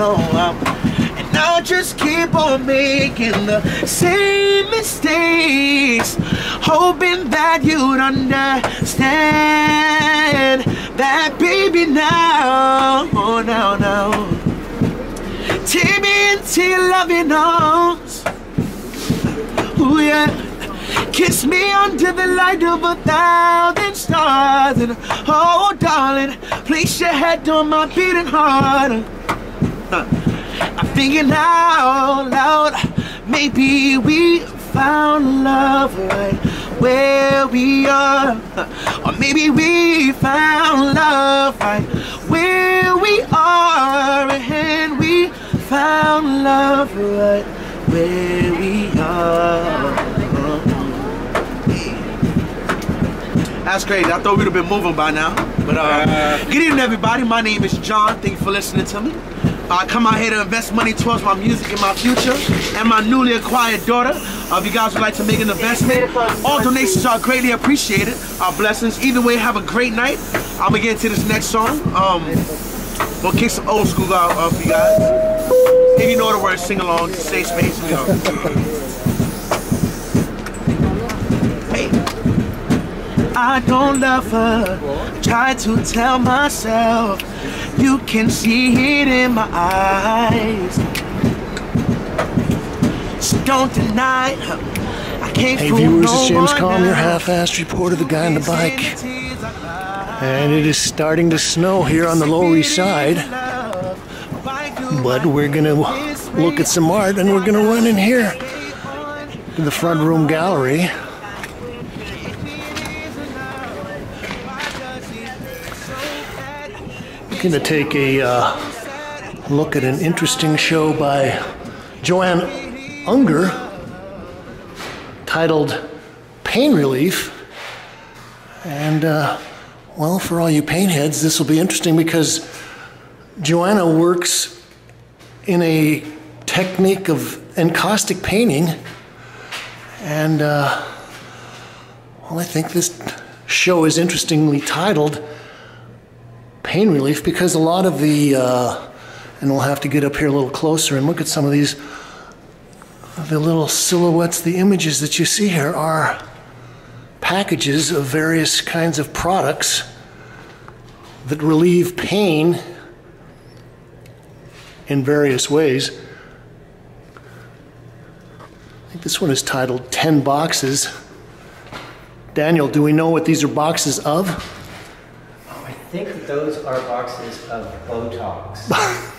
Um, and I'll just keep on making the same mistakes, hoping that you'd understand that, baby. Now, oh, now, now, your loving arms. Ooh, yeah. Kiss me under the light of a thousand stars. And oh, darling, place your head on my beating heart. I'm thinking out loud. Maybe we found love right where we are. Or maybe we found love right where we are. And we found love right where we are. That's crazy. I thought we'd have been moving by now. But uh, good evening, everybody. My name is John. Thank you for listening to me. I come out here to invest money towards my music and my future and my newly acquired daughter. Uh, if you guys would like to make an investment, all donations are greatly appreciated. Our blessings. Either way, have a great night. I'm gonna get into this next song. Um, we'll kick some old school out uh, for you guys. If you know the words, sing along. Safe space. We go. I don't love her. Try to tell myself, you can see it in my eyes. So don't deny her. I can't Hey viewers, no it's James Kalm, your half-assed report of the guy on the bike. And it is starting to snow here on the Lower East Side. But we're gonna look at some art and we're gonna run in here to the front room gallery. Gonna take a uh, look at an interesting show by Joanne Ungar titled Pain Relief. And, uh, well, for all you paint heads, this will be interesting because Joanna works in a technique of encaustic painting. And, uh, well, I think this show is interestingly titled Pain Relief because a lot of the, uh, and we'll have to get up here a little closer and look at some of these the little silhouettes, the images that you see here are packages of various kinds of products that relieve pain in various ways. I think this one is titled 10 Boxes. Daniel, do we know what these are boxes of? Think those are boxes of Botox.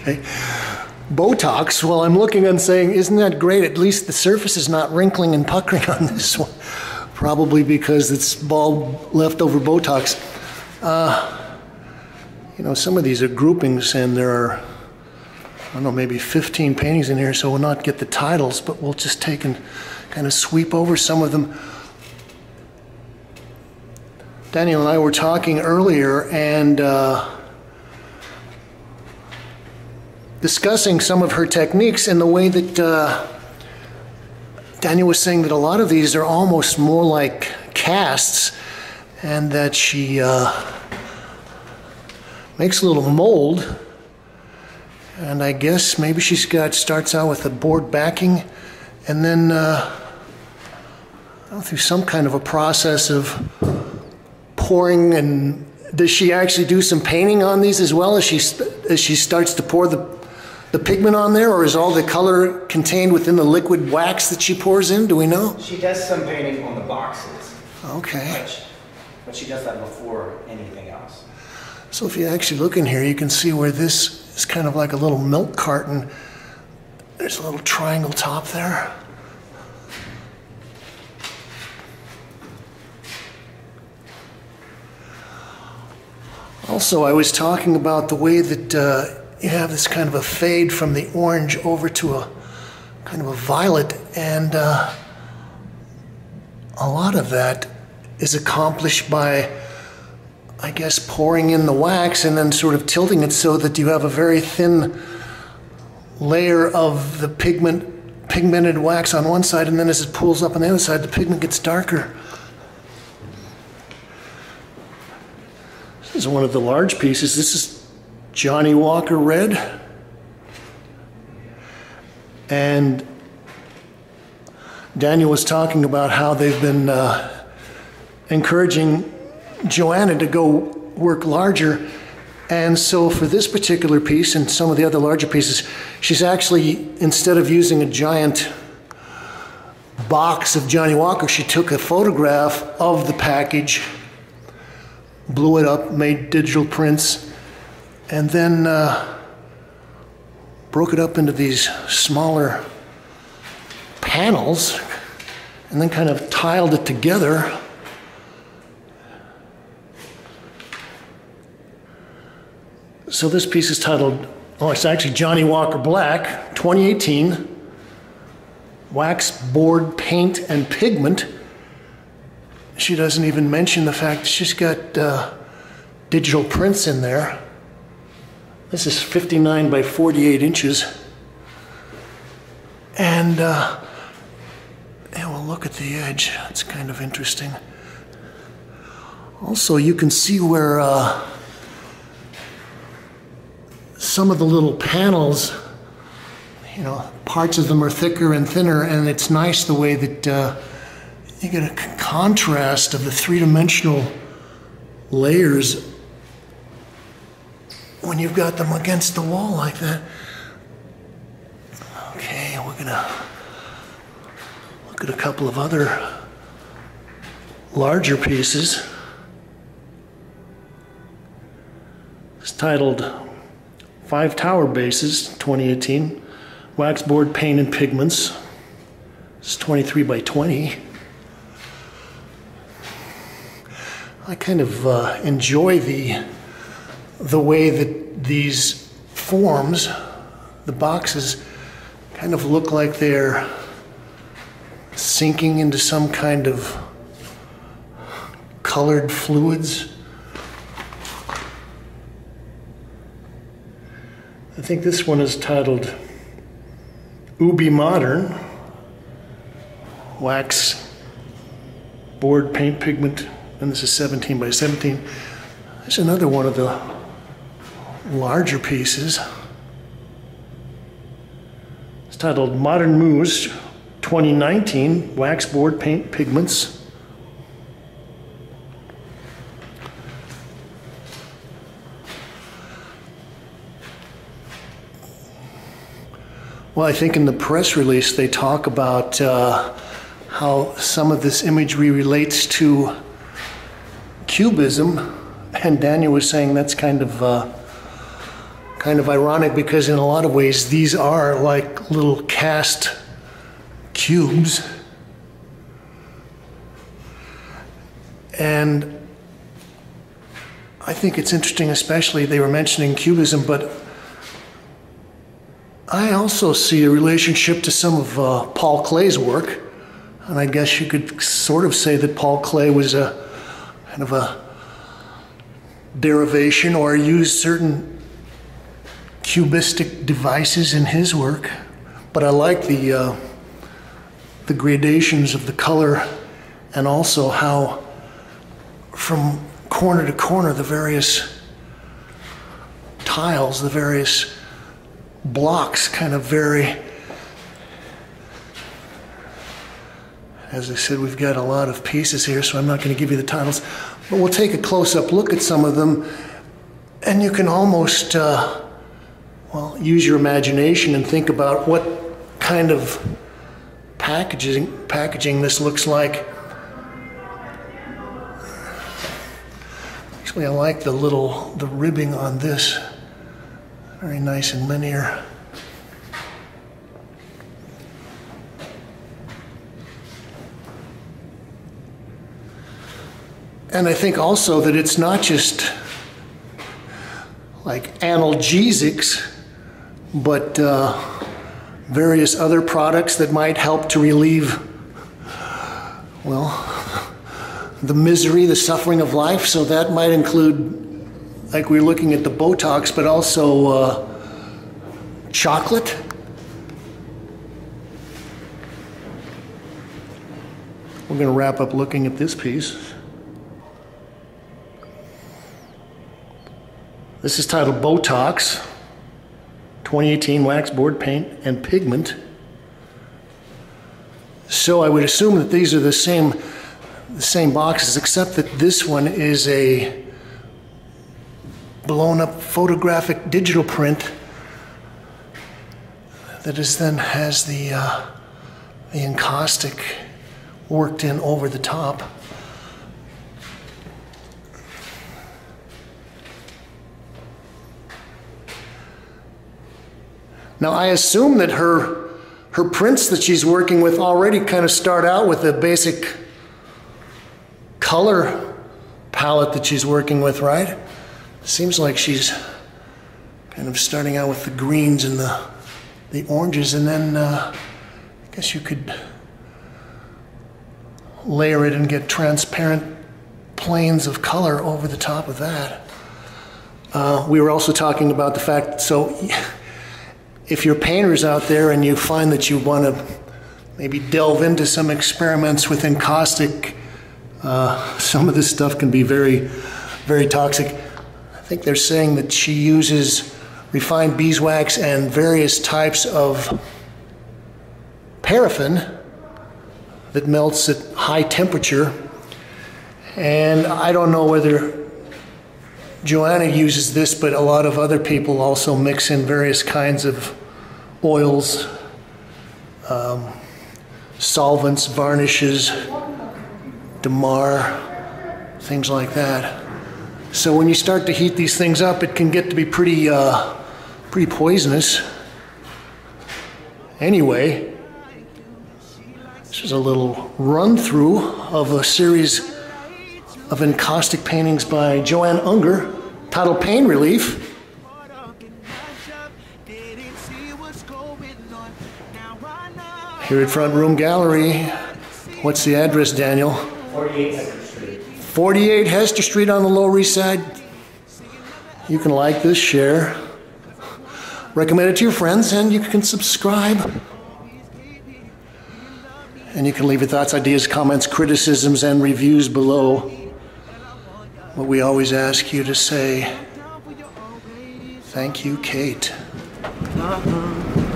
Okay. Botox, well, I'm looking and saying, isn't that great? At least the surface is not wrinkling and puckering on this one. Probably because it's bald leftover Botox. Uh, you know, some of these are groupings, and there are, I don't know, maybe 15 paintings in here, so we'll not get the titles, but we'll just take and kind of sweep over some of them. Daniel and I were talking earlier, and uh, discussing some of her techniques and the way that uh, Daniel was saying that a lot of these are almost more like casts, and that she uh, makes a little mold. And I guess maybe she's got starts out with a board backing, and then uh, through some kind of a process of pouring and does she actually do some painting on these as well as she as she starts to pour the the pigment on there or is all the color contained within the liquid wax that she pours in? Do we know? She does some painting on the boxes, okay. But, but she does that before anything else. so if you actually look in here you can see where this is kind of like a little milk carton. There's a little triangle top there Also, I was talking about the way that uh, you have this kind of a fade from the orange over to a kind of a violet, and uh, a lot of that is accomplished by, I guess, pouring in the wax and then sort of tilting it so that you have a very thin layer of the pigment, pigmented wax on one side, and then as it pulls up on the other side, the pigment gets darker. Is one of the large pieces. This is Johnnie Walker Red. And Daniel was talking about how they've been uh, encouraging Joanna to go work larger. And so for this particular piece and some of the other larger pieces, she's actually, instead of using a giant box of Johnnie Walker, she took a photograph of the package, blew it up, made digital prints, and then uh, broke it up into these smaller panels and then kind of tiled it together. So this piece is titled, oh, it's actually Johnnie Walker Black, 2018, wax, board, paint, and pigment. She doesn't even mention the fact she's got uh, digital prints in there. This is 59 by 48 inches. And uh, yeah, well, look at the edge. It's kind of interesting. Also, you can see where uh, some of the little panels, you know, parts of them are thicker and thinner, and it's nice the way that uh, you get a contrast of the three dimensional layers when you've got them against the wall like that. Okay, we're gonna look at a couple of other larger pieces. It's titled Five Tower Bases 2018 Wax Board Paint and Pigments. It's 23 by 20. I kind of uh, enjoy the the way that these forms, the boxes, kind of look like they're sinking into some kind of colored fluids. I think this one is titled Ubi Modern Wax Board Paint Pigment, and this is 17 by 17. There's another one of the larger pieces. It's titled Modern Moose 2019 Wax Board Paint Pigments. Well, I think in the press release they talk about uh, how some of this imagery relates to cubism, and Daniel was saying that's kind of uh, kind of ironic because in a lot of ways these are like little cast cubes, and I think it's interesting, especially they were mentioning cubism, but I also see a relationship to some of uh, Paul Klee's work, and I guess you could sort of say that Paul Klee was a kind of a derivation or used certain cubistic devices in his work. But I like the uh, the gradations of the color, and also how from corner to corner the various tiles, the various blocks kind of vary. As I said, we've got a lot of pieces here, so I'm not going to give you the titles, but we'll take a close up look at some of them, and you can almost, uh, well, use your imagination and think about what kind of packaging packaging this looks like. Actually, I like the little the ribbing on this. Very nice and linear. And I think also that it's not just like analgesics, but uh, various other products that might help to relieve, well, the misery, the suffering of life. So that might include like we're looking at the Botox, but also uh, chocolate. We're going to wrap up looking at this piece. This is titled Botox 2018 Wax Board Paint and Pigment. So I would assume that these are the same, the same boxes, except that this one is a blown up photographic digital print that is then has the, uh, the encaustic worked in over the top. Now, I assume that her, her prints that she's working with already kind of start out with a basic color palette that she's working with, right? Seems like she's kind of starting out with the greens and the, the oranges, and then uh, I guess you could layer it and get transparent planes of color over the top of that. Uh, we were also talking about the fact, so if you're painters out there and you find that you want to maybe delve into some experiments with encaustic, uh, some of this stuff can be very, very toxic. I think they're saying that she uses refined beeswax and various types of paraffin that melts at high temperature. And I don't know whether Joanna uses this, but a lot of other people also mix in various kinds of oils, um, solvents, varnishes, Damar, things like that. So when you start to heat these things up, it can get to be pretty, uh, pretty poisonous. Anyway, this is a little run through of a series of encaustic paintings by Joanne Ungar titled Pain Relief. Here at Front Room Gallery. What's the address, Daniel? 48 Hester Street. 48 Hester Street on the Lower East Side. You can like this, share, recommend it to your friends, and you can subscribe. And you can leave your thoughts, ideas, comments, criticisms, and reviews below. What we always ask you to say, thank you, Kate. Uh-huh.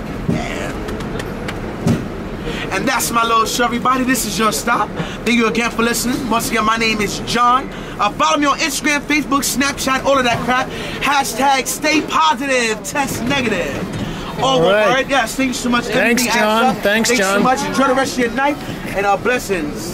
And that's my little show, everybody. This is your stop. Thank you again for listening. Once again, my name is John. Uh, follow me on Instagram, Facebook, Snapchat, all of that crap. Hashtag stay positive, test negative. All right. right. Yes, thank you so much. Thanks, John. Thanks, Thanks John. so much. Enjoy the rest of your night and our blessings.